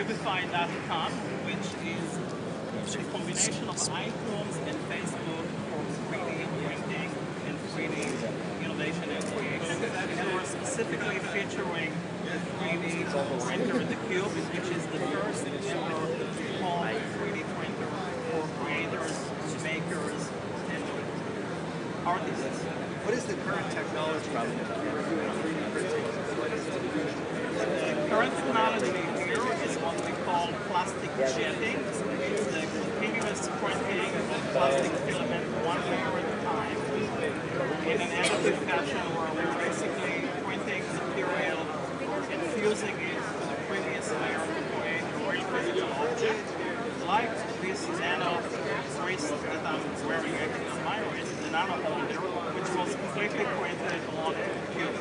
Cubify.com, which is a combination of iTunes and Facebook for 3D printing and 3D innovation and creation. And we're specifically featuring the 3D printer, the Cube, which is the first ever home 3D printer for creators, makers, and artists. What is the current technology that you're doing 3D printing? What is? The current technology here is what we call plastic jetting. The continuous printing of plastic filament one layer at a time in an additive fashion where we're basically printing material and fusing it to the previous layer to create a real physical object like this nano wrist that I'm wearing actually on my wrist, the nano holder, which was completely printed on cube.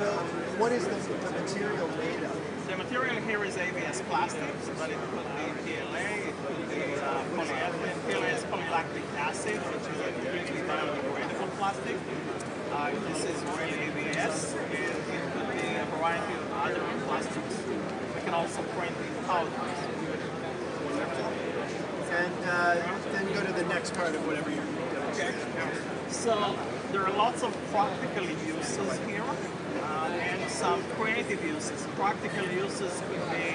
So, what is the, the material made of? The material here is ABS plastics, but it could be PLA, it could be uh, polyethylene. PLA is polylactic acid, which is a completely biodegradable plastic. Uh, this is real ABS, and it could be a variety of other plastics. We can also print in powders. And uh, then go to the next part of whatever you're demonstrating. So there are lots of practical uses here uh, and some creative uses. Practical uses could be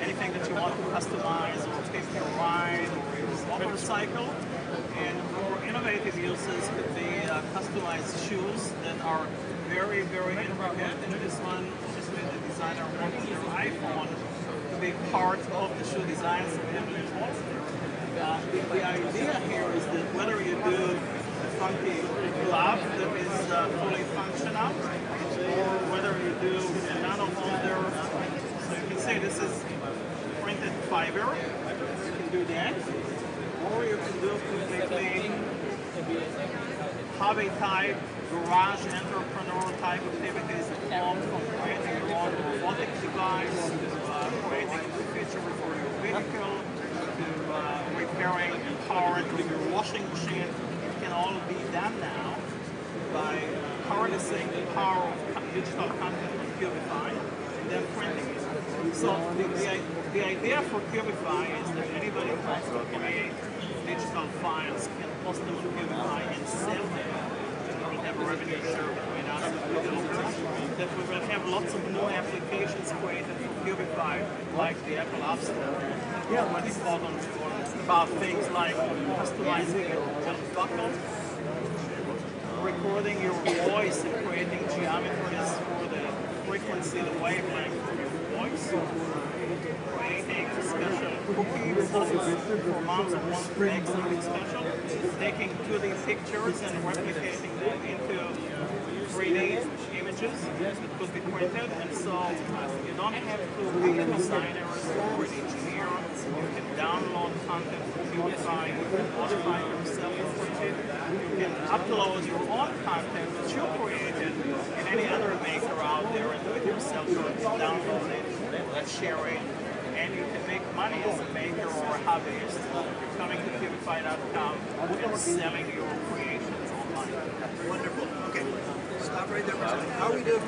anything that you want to customize or take your ride or your motorcycle. And more innovative uses could be uh, customized shoes that are very, very intricate. And this one, obviously the designer wanted their iPhone to be part of the shoe design. Uh, the, the idea here is that whether you do a funky glove that is uh, fully functional, or whether you do a nano holder, so you can say this is printed fiber, you can do that, or you can do completely hobby type, garage entrepreneur type activities from creating your own robotic device, to uh, creating a feature for your vehicle, to uh, repairing and powering your washing machine. It can all be done now by harnessing the power of digital content from Cubify printing it. So the, the, the idea for Cubify is that anybody who wants to create digital files can post them on Cubify and sell them. We will have a revenue share between us and the developers. That we will have lots of new applications created for Cubify, like the Apple App Store. Yeah, when it's called on about things like customizing a belt buckle, recording your voice and creating geometries for the frequency, the wavelength of your voice, creating special cookies for moms that want to make something special, taking 2D pictures and replicating them into 3D images that could be printed, and so uh, you don't have to be a designer or an engineer. You can download content from Cubify, you modify yourself or. Upload your own content that you created in any other maker out there and do it yourself. Download it, let's share it, and you can make money as a maker or a hobbyist. Coming to Cubify.com and selling your creations online. Wonderful. Okay, stop right there. How are we doing?